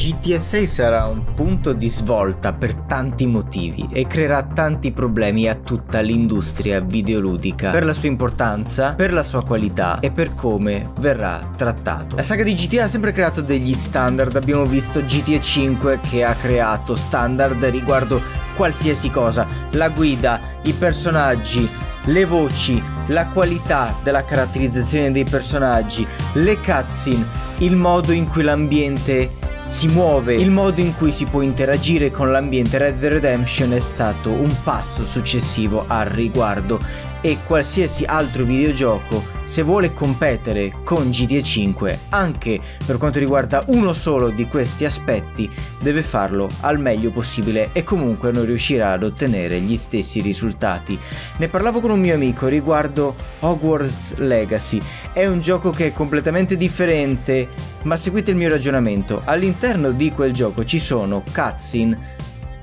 GTA 6 sarà un punto di svolta per tanti motivi e creerà tanti problemi a tutta l'industria videoludica per la sua importanza, per la sua qualità e per come verrà trattato. La saga di GTA ha sempre creato degli standard, abbiamo visto GTA 5 che ha creato standard riguardo qualsiasi cosa, la guida, i personaggi, le voci, la qualità della caratterizzazione dei personaggi, le cutscene, il modo in cui l'ambiente si muove, il modo in cui si può interagire con l'ambiente Red Dead Redemption è stato un passo successivo al riguardo. E qualsiasi altro videogioco se vuole competere con GTA 5 anche per quanto riguarda uno solo di questi aspetti deve farlo al meglio possibile e comunque non riuscirà ad ottenere gli stessi risultati. Ne parlavo con un mio amico riguardo Hogwarts Legacy, è un gioco che è completamente differente ma seguite il mio ragionamento, all'interno di quel gioco ci sono cutscene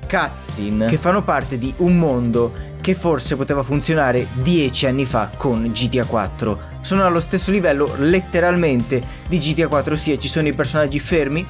cutscene che fanno parte di un mondo che forse poteva funzionare 10 anni fa con GTA 4. Sono allo stesso livello letteralmente di GTA 4, ossia ci sono i personaggi fermi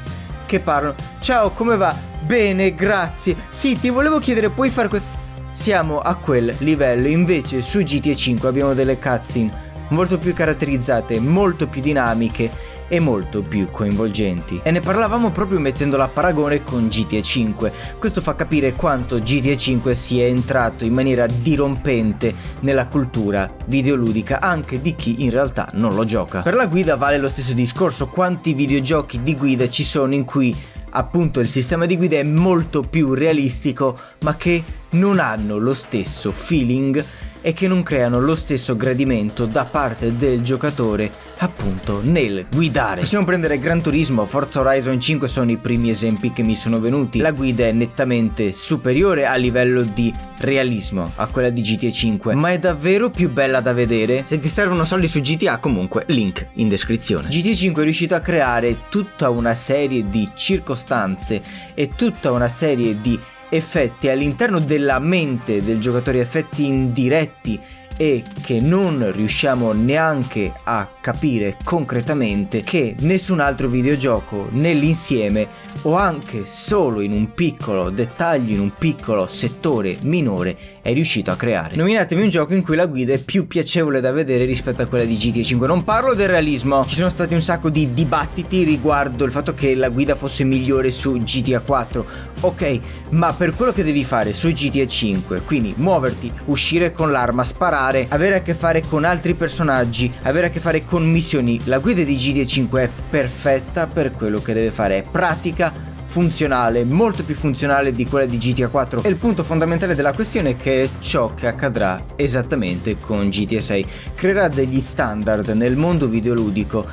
che parlano Ciao, come va? Bene, grazie. Sì, ti volevo chiedere, puoi fare questo? Siamo a quel livello, invece su GTA 5 abbiamo delle cutscene molto più caratterizzate, molto più dinamiche e molto più coinvolgenti. E ne parlavamo proprio mettendola a paragone con GTA 5. Questo fa capire quanto GTA 5 sia entrato in maniera dirompente nella cultura videoludica anche di chi in realtà non lo gioca. Per la guida vale lo stesso discorso, quanti videogiochi di guida ci sono in cui appunto il sistema di guida è molto più realistico ma che non hanno lo stesso feeling e che non creano lo stesso gradimento da parte del giocatore appunto nel guidare. Possiamo prendere Gran Turismo, Forza Horizon 5 sono i primi esempi che mi sono venuti. La guida è nettamente superiore a livello di realismo a quella di GTA 5, ma è davvero più bella da vedere. Se ti servono soldi su GTA comunque link in descrizione. GTA 5 è riuscito a creare tutta una serie di circostanze e tutta una serie di effetti all'interno della mente del giocatore, effetti indiretti e che non riusciamo neanche a capire concretamente che nessun altro videogioco nell'insieme o anche solo in un piccolo dettaglio, in un piccolo settore minore è riuscito a creare. Nominatemi un gioco in cui la guida è più piacevole da vedere rispetto a quella di GTA 5. Non parlo del realismo, ci sono stati un sacco di dibattiti riguardo il fatto che la guida fosse migliore su GTA 4. Ok, ma per quello che devi fare su GTA 5, quindi muoverti, uscire con l'arma, sparare, avere a che fare con altri personaggi, avere a che fare con missioni, la guida di GTA 5 è perfetta per quello che deve fare, è pratica funzionale, molto più funzionale di quella di GTA 4 e il punto fondamentale della questione è che è ciò che accadrà esattamente con GTA 6 creerà degli standard nel mondo videoludico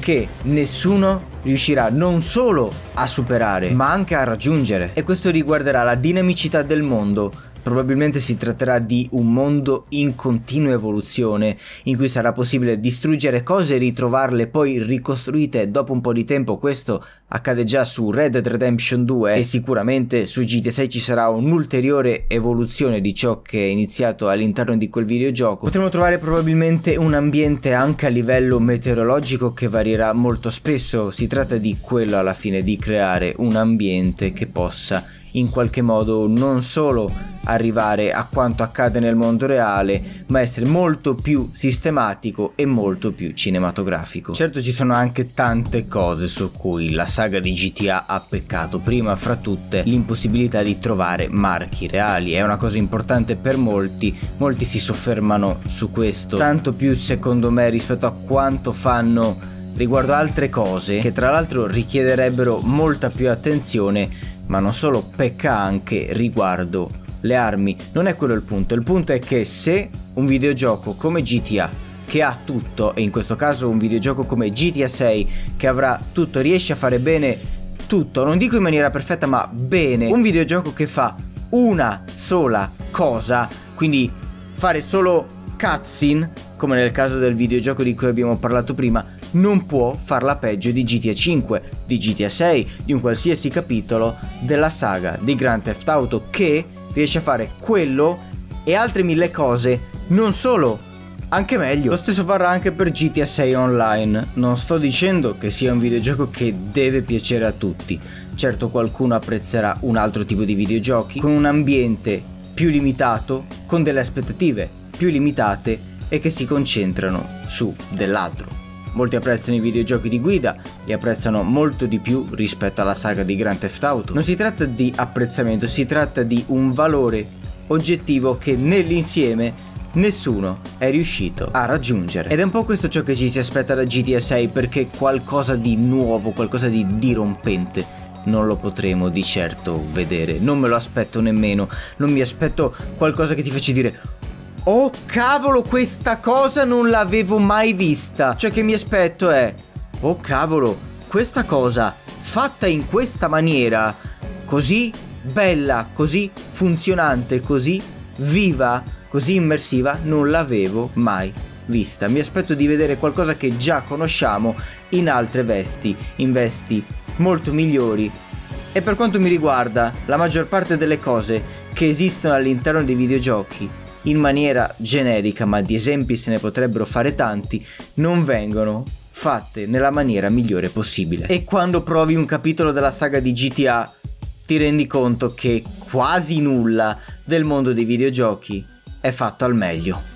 che nessuno riuscirà non solo a superare ma anche a raggiungere. E questo riguarderà la dinamicità del mondo Probabilmente si tratterà di un mondo in continua evoluzione, in cui sarà possibile distruggere cose e ritrovarle poi ricostruite dopo un po' di tempo. Questo accade già su Red Dead Redemption 2 e sicuramente su GTA 6 ci sarà un'ulteriore evoluzione di ciò che è iniziato all'interno di quel videogioco. Potremo trovare probabilmente un ambiente anche a livello meteorologico che varierà molto spesso. Si tratta di quello alla fine di creare un ambiente che possa in qualche modo non solo arrivare a quanto accade nel mondo reale, ma essere molto più sistematico e molto più cinematografico. Certo ci sono anche tante cose su cui la saga di GTA ha peccato, prima fra tutte l'impossibilità di trovare marchi reali, è una cosa importante per molti, molti si soffermano su questo, tanto più secondo me rispetto a quanto fanno riguardo altre cose che tra l'altro richiederebbero molta più attenzione, ma non solo pecca anche riguardo le armi. Non è quello il punto, il punto è che se un videogioco come GTA che ha tutto, e in questo caso un videogioco come GTA 6 che avrà tutto, riesce a fare bene tutto, non dico in maniera perfetta, ma bene, un videogioco che fa una sola cosa, quindi fare solo cutscene, come nel caso del videogioco di cui abbiamo parlato prima, non può farla peggio di GTA 5, di GTA 6, di un qualsiasi capitolo della saga di Grand Theft Auto che riesce a fare quello e altre mille cose non solo anche meglio. Lo stesso varrà anche per GTA 6 Online. Non sto dicendo che sia un videogioco che deve piacere a tutti. Certo qualcuno apprezzerà un altro tipo di videogiochi con un ambiente più limitato, con delle aspettative più limitate e che si concentrano su dell'altro. Molti apprezzano i videogiochi di guida, li apprezzano molto di più rispetto alla saga di Grand Theft Auto. Non si tratta di apprezzamento, si tratta di un valore oggettivo che nell'insieme nessuno è riuscito a raggiungere. Ed è un po' questo ciò che ci si aspetta da GTA 6 perché qualcosa di nuovo, qualcosa di dirompente non lo potremo di certo vedere. Non me lo aspetto nemmeno. Non mi aspetto qualcosa che ti faccia dire Oh cavolo, questa cosa non l'avevo mai vista. Cioè che mi aspetto è Oh cavolo, questa cosa fatta in questa maniera, così bella, così funzionante, così viva, così immersiva, non l'avevo mai vista. Mi aspetto di vedere qualcosa che già conosciamo in altre vesti, in vesti molto migliori. E per quanto mi riguarda, la maggior parte delle cose che esistono all'interno dei videogiochi, in maniera generica, ma di esempi se ne potrebbero fare tanti, non vengono fatte nella maniera migliore possibile. E quando provi un capitolo della saga di GTA, ti rendi conto che quasi nulla del mondo dei videogiochi è fatto al meglio.